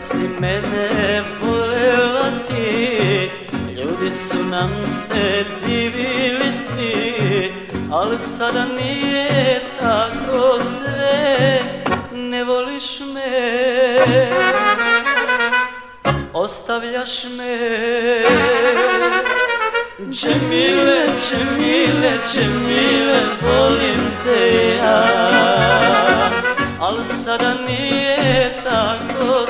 si mene volela ti Ljudi su nam se divili svi Al sada nije tako sve Ne voliš me. Ostavljaš me. Džemile, Džemile, Džemile Volim te ja Al sada nije tako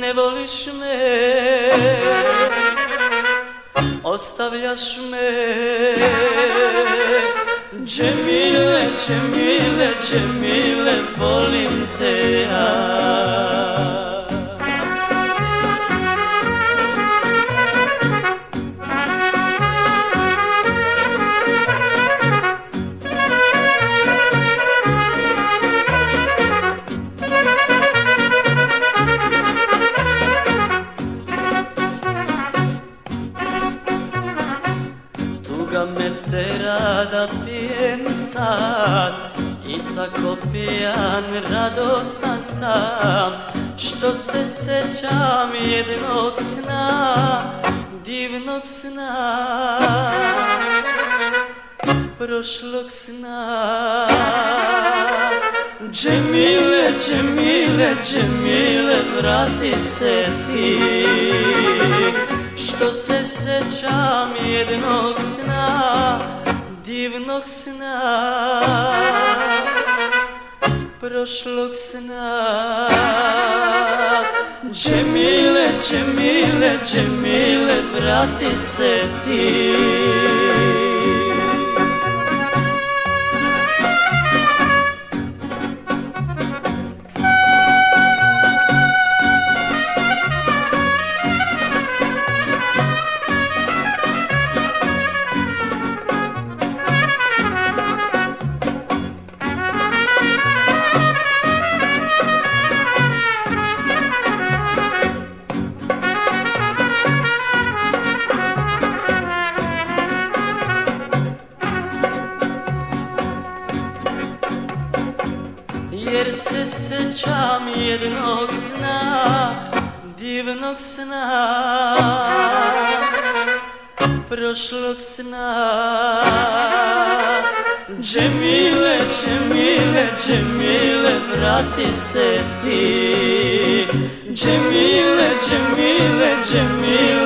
Ne voliš me. Ostavljaš me. Džemile, Džemile, Džemile Volim te ja me tera da pijem sad. I tako pijan radostan sam. Što se sećam jednog sna Divnog sna. Prošlog sna. Džemile, Džemile, Džemile Vrati se ti Što se sećam jednog sna, divnog sna, prošlog sna. Džemile, Džemile, Džemile, vrati se ti. Jer se sećam jednog sna, divnog sna, prošlog sna. Džemile, Džemile, Džemile, vrati se ti. Džemile, Džemile, Džemile,